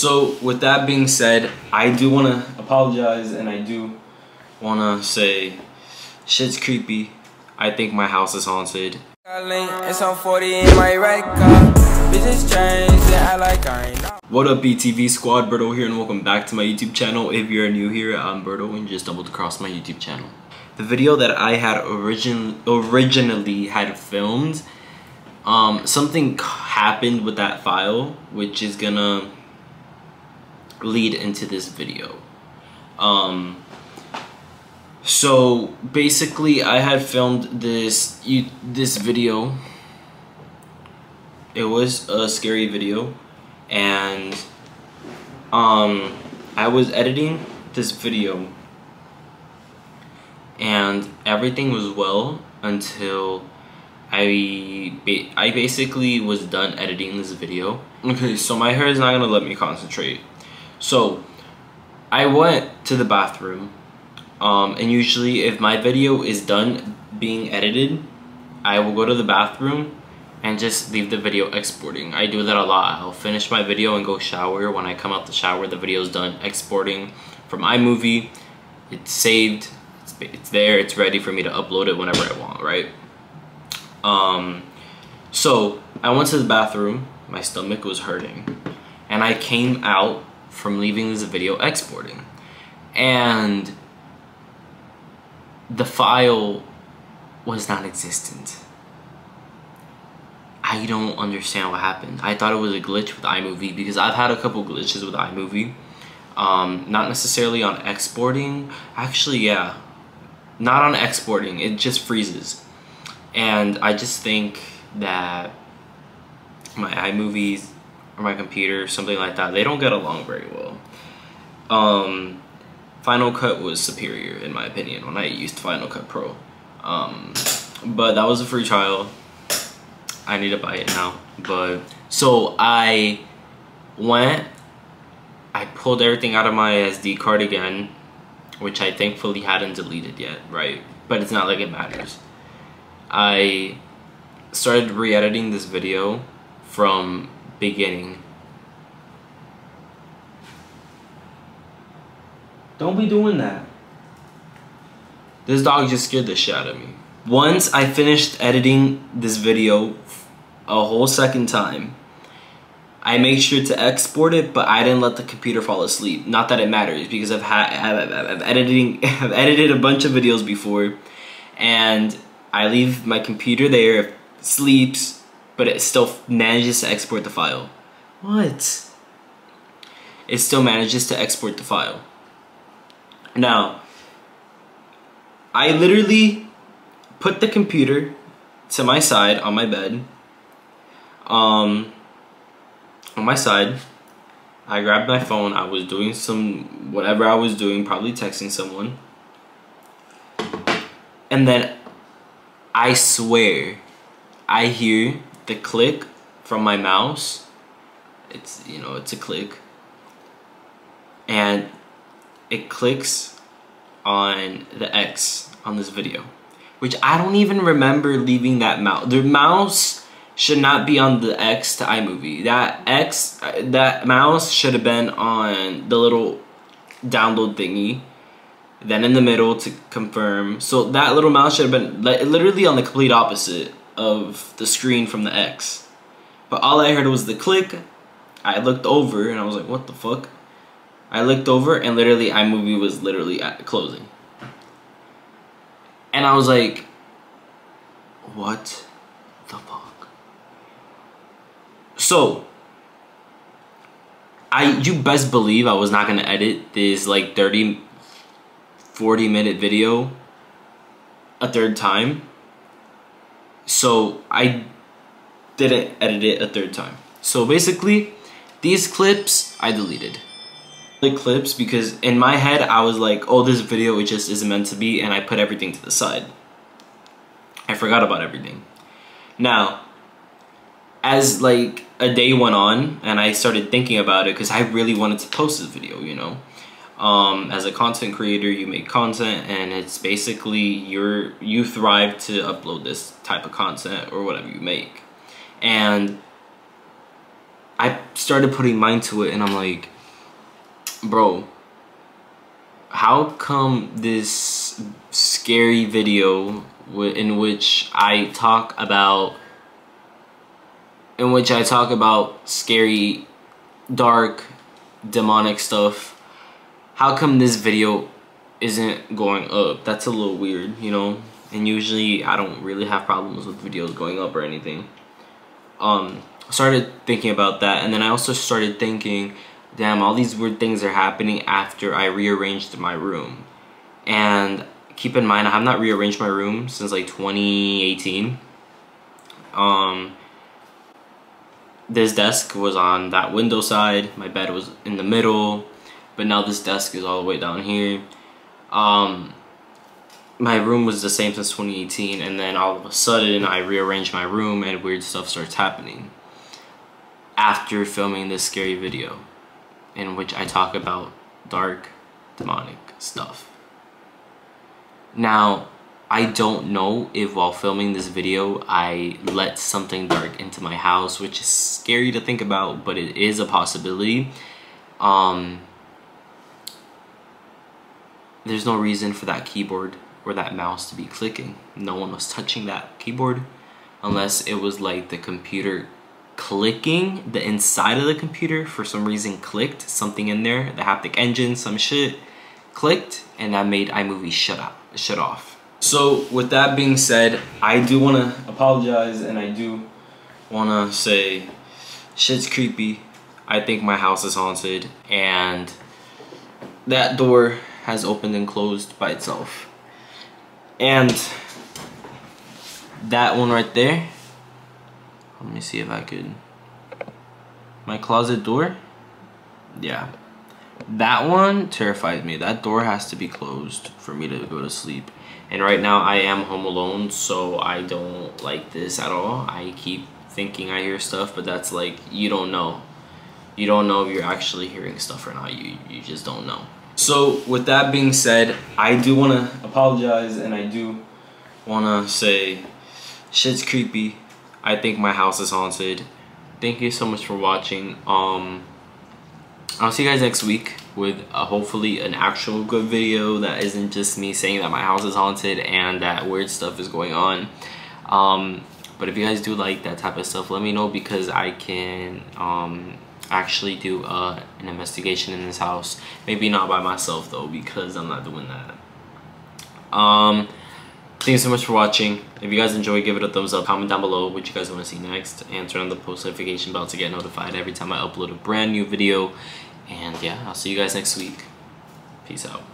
So with that being said, I do want to apologize and I do want to say shit's creepy. I think my house is haunted. It's on 40 in my right car. What up BTV squad, Berto here and welcome back to my YouTube channel. If you're new here, I'm Berto and just stumbled across my YouTube channel. The video that I had origin originally had filmed, um, something happened with that file, which is gonna lead into this video. Um, so basically, I had filmed this you this video. It was a scary video, and um, I was editing this video, and everything was well until I I basically was done editing this video. Okay, so my hair is not gonna let me concentrate. So I went to the bathroom um, and usually if my video is done being edited, I will go to the bathroom and just leave the video exporting. I do that a lot. I'll finish my video and go shower. When I come out the shower, the video is done exporting from iMovie. It's saved, it's, it's there, it's ready for me to upload it whenever I want, right? Um, so I went to the bathroom, my stomach was hurting, and I came out from leaving this video exporting. And the file was non-existent. I don't understand what happened. I thought it was a glitch with iMovie because I've had a couple glitches with iMovie. Um, not necessarily on exporting. Actually, yeah. Not on exporting. It just freezes. And I just think that my iMovies or my computer, something like that, they don't get along very well. Um, Final Cut was superior in my opinion when I used Final Cut Pro. Um, but that was a free trial. I need to buy it now. But so I went, I pulled everything out of my SD card again, which I thankfully hadn't deleted yet, right? But it's not like it matters. I started re-editing this video from beginning. Don't be doing that. This dog just scared the shit out of me. Once I finished editing this video a whole second time, I made sure to export it, but I didn't let the computer fall asleep. Not that it matters because I've had I've, I've, editing I've edited a bunch of videos before, and I leave my computer there, sleeps, but it still manages to export the file. What? It still manages to export the file. Now, I literally put the computer to my side on my bed. Um, on my side, I grabbed my phone. I was doing some, whatever I was doing, probably texting someone. And then I swear, I hear the click from my mouse it's you know it's a click. And it clicks on the X on this video which I don't even remember leaving that mouse. The mouse should not be on the X to iMovie. That X that mouse should have been on the little download thingy then in the middle to confirm. So that little mouse should have been literally on the complete opposite of the screen from the X. But all I heard was the click. I looked over and I was like, what the fuck? I looked over and literally iMovie was literally at closing. And I was like, what the fuck? So, I you best believe I was not gonna edit this like 30, 40 minute video a third time so I didn't edit it a third time. So basically, these clips I deleted. The clips because in my head I was like, oh, this video it just isn't meant to be, and I put everything to the side. I forgot about everything. Now, as like a day went on and I started thinking about it because I really wanted to post this video, you know um, as a content creator you make content and it's basically you're you thrive to upload this type of content or whatever you make. And I started putting mind to it and I'm like, bro, how come this scary video in which I talk about in which I talk about scary dark demonic stuff how come this video isn't going up? That's a little weird you know? And usually I don't really have problems with videos going up or anything. Um started thinking about that and then I also started thinking damn all these weird things are happening after I rearranged my room. And keep in mind I have not rearranged my room since like 2018 um this desk was on that window side. My bed was in the middle but now this desk is all the way down here um my room was the same since 2018 and then all of a sudden I rearranged my room and weird stuff starts happening after filming this scary video in which I talk about dark demonic stuff. Now, I don't know if while filming this video I let something dark into my house, which is scary to think about, but it is a possibility. Um, there's no reason for that keyboard or that mouse to be clicking. No one was touching that keyboard unless it was like the computer clicking the inside of the computer for some reason clicked something in there the haptic engine some shit clicked and that made iMovie shut up shut off so with that being said I do want to apologize and I do want to say shit's creepy I think my house is haunted and that door has opened and closed by itself. And that one right there let me see if I could my closet door? Yeah. That one terrifies me. That door has to be closed for me to go to sleep. And right now I am home alone so I don't like this at all. I keep thinking I hear stuff but that's like you don't know. You don't know if you're actually hearing stuff or not. You you just don't know so with that being said I do want to apologize and I do want to say shit's creepy I think my house is haunted. Thank you so much for watching. Um, I'll see you guys next week with uh, hopefully an actual good video that isn't just me saying that my house is haunted and that weird stuff is going on. Um, but if you guys do like that type of stuff, let me know because I can um, actually do uh, an investigation in this house. Maybe not by myself though because I'm not doing that. Um, Thank you so much for watching. If you guys enjoyed, give it a thumbs up. Comment down below what you guys want to see next. And turn on the post notification bell to get notified every time I upload a brand new video. And yeah, I'll see you guys next week. Peace out.